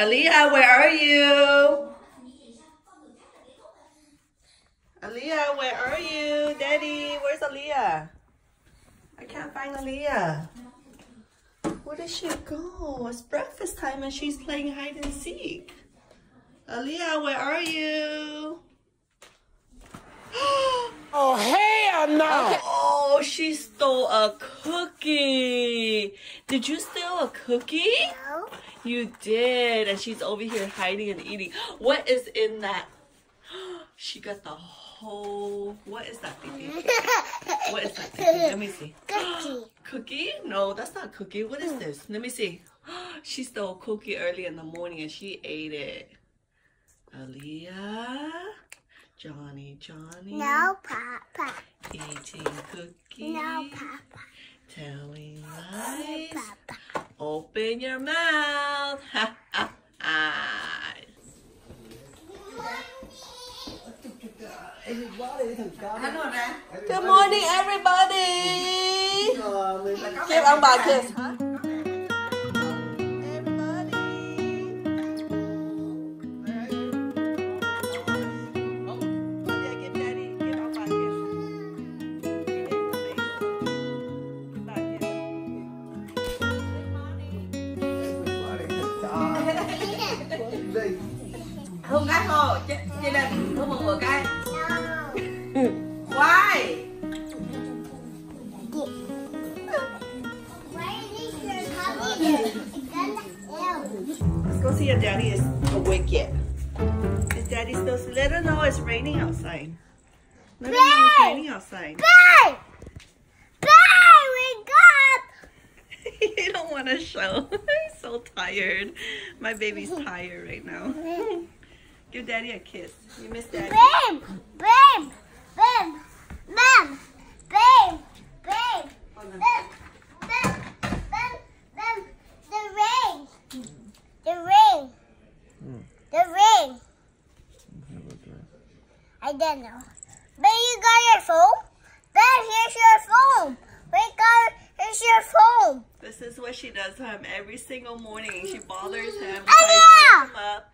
Aaliyah, where are you? Aaliyah, where are you? Daddy, where's Aaliyah? I can't find Aaliyah. Where did she go? It's breakfast time and she's playing hide and seek. Aaliyah, where are you? Oh, hell no! Oh, she stole a cookie. Did you steal a cookie? No. You did. And she's over here hiding and eating. What is in that? She got the whole. What is that, baby? What is that, baby? Let me see. Cookie. Cookie? No, that's not cookie. What is this? Let me see. She stole cookie early in the morning and she ate it. Aaliyah, Johnny, Johnny, No, Papa. eating cookies, No, Papa. telling lies. No. Papa. Open your mouth. Ha ha ha. Good morning, everybody. Give ông bà kiss. Hôn cái thôi, chị chị lên hôn một bữa cái. No. Why? Why is your puppy? Ew. Let's go see if Daddy is awake yet. Is Daddy still asleep? Let her know it's raining outside. Let her know it's raining outside. Babe! Babe, wake up! you don't want to show. So tired. My baby's tired right now. Give Daddy a kiss. You miss Daddy? Babe! Babe! Babe! Babe! Babe! Babe! The ring! The ring! The ring! I don't know. But you got your phone? Babe, here's your phone! Wake up! Here's your phone! This is what she does to him every single morning. She bothers him, I know. him up.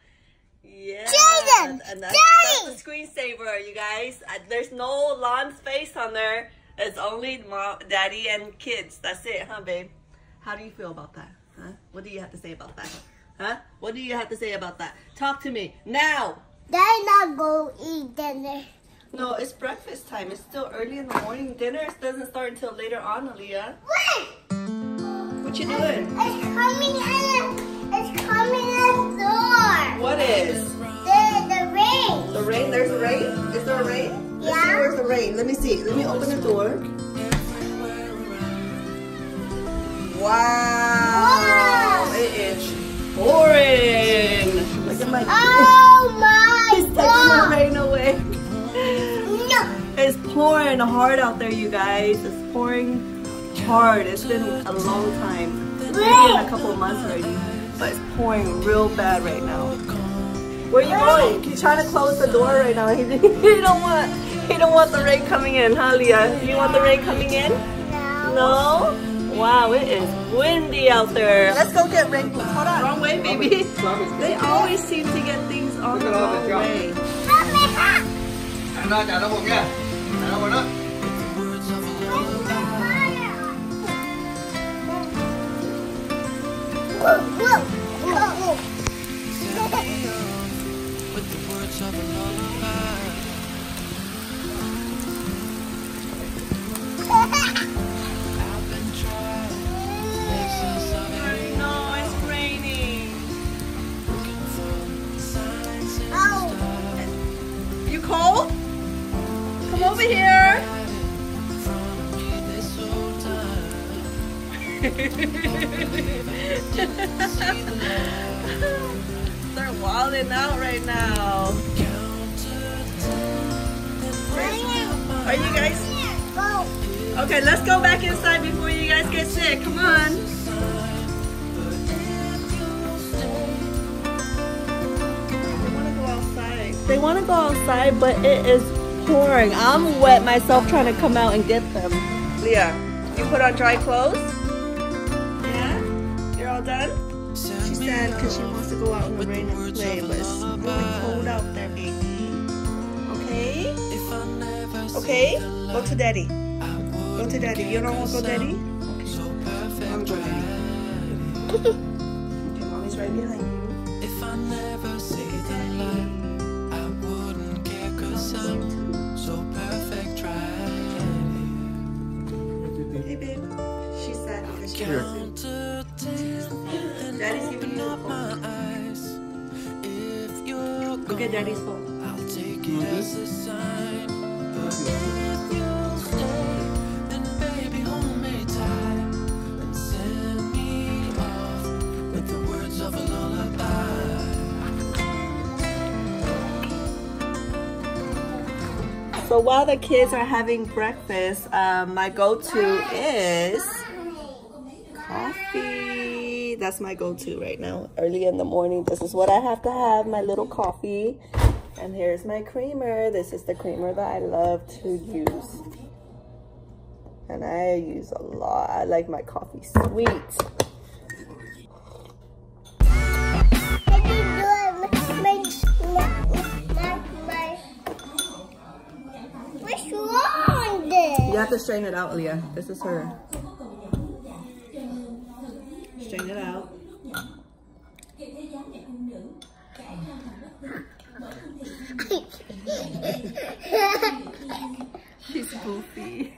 Yeah. Jaden, And that's, that's the screensaver, you guys. There's no Lon's face on there. It's only mom, daddy, and kids. That's it, huh, babe? How do you feel about that? Huh? What do you have to say about that? Huh? What do you have to say about that? Talk to me now. Dad not go eat dinner. No, it's breakfast time. It's still early in the morning. Dinner doesn't start until later on, Aaliyah. Wait! What you doing? It's coming in. It's coming in the door. What is? The the ring. The rain? There's a rain? Is there a rain? Let's see Yeah. where's the rain. Let me see. Let me open the door. Wow. Wow. It is pouring. Look at my Oh my He's taking the rain away. No. It's pouring hard out there, you guys. It's pouring hard. It's been a long time. Maybe in a couple of months already. But it's pouring real bad right now. Where are you going? He's trying to close the door right now. He, he don't want he don't want the rain coming in, huh Leah? You want the rain coming in? No. No? Wow, it is windy out there. Let's go get rain boots. Hold on. Wrong way, baby. They always seem to get things on the wrong way. With the words of lullaby. It's raining. Oh. You cold? Come over here. wilding out right now. Are you guys? Okay, let's go back inside before you guys get sick. Come on. They want to go outside. They want to go outside, but it is pouring. I'm wet myself trying to come out and get them. Leah, you put on dry clothes? Yeah? You're all done? She's sad because she wants to go out in the rain and play, but it's really cold out there, baby. Okay? Okay? Go to daddy. Go to daddy. You don't want to go daddy? Okay. I'm going daddy. okay, mommy's right behind you. If I never see the light, I wouldn't care cause I'm so perfect tragedy. Hey, babe. She's sad because she wants to. And send me off with the words of a lullaby. So while the kids are having breakfast, um, my go-to is coffee. That's my go-to right now. Early in the morning, this is what I have to have, my little coffee. And here's my creamer. This is the creamer that I love to use. And I use a lot. I like my coffee sweet. You What's wrong? Have to strain it out, Leah. This is her. Strain it out. She's goofy.